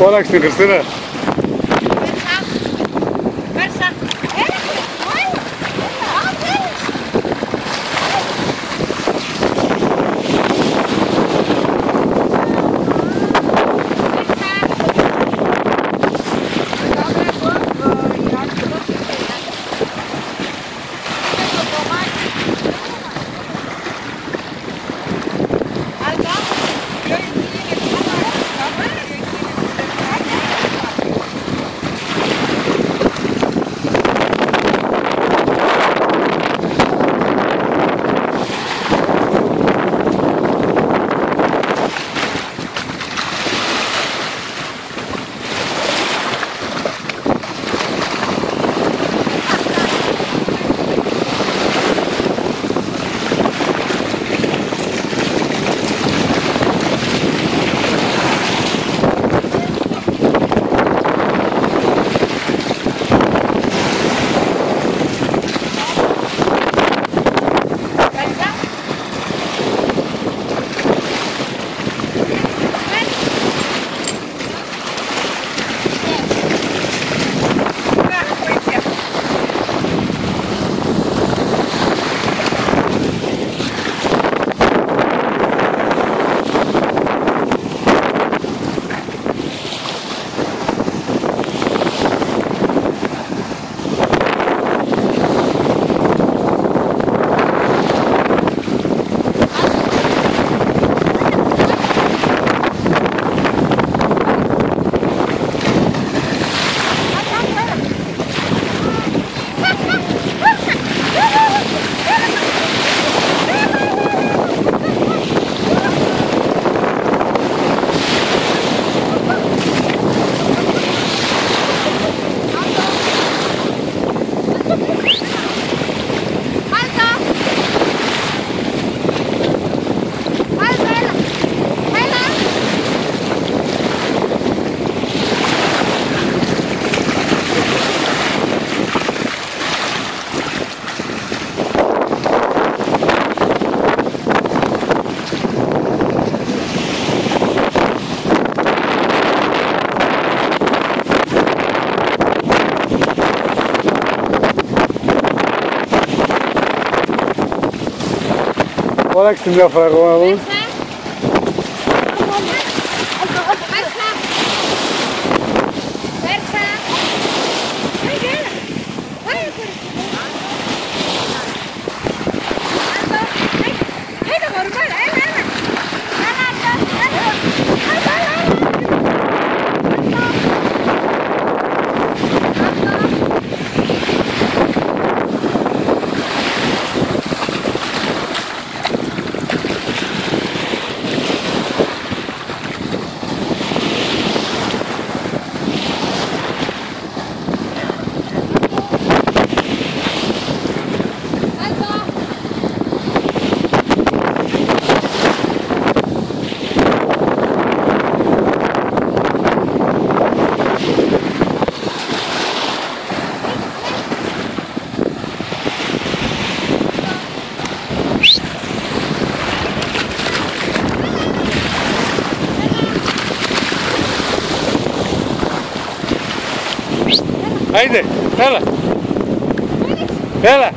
Hola, Cristina. Walakim lafrak olalım. Haydi, yalla. Yalla.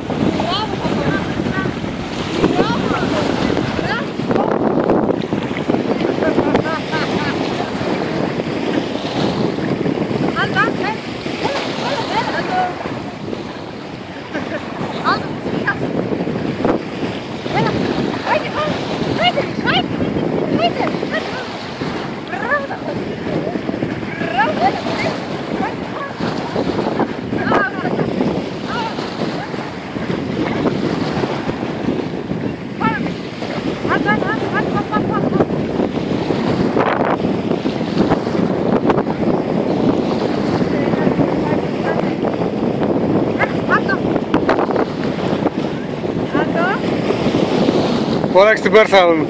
Kolay gelsin.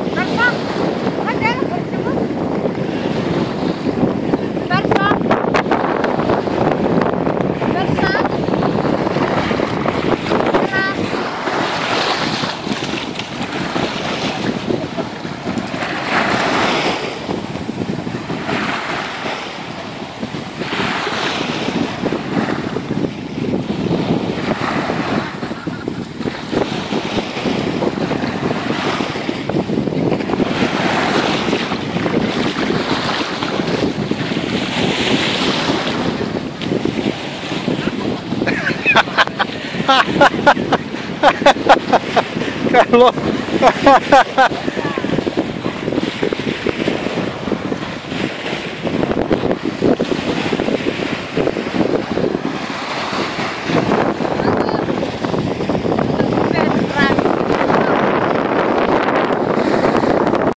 Carlos.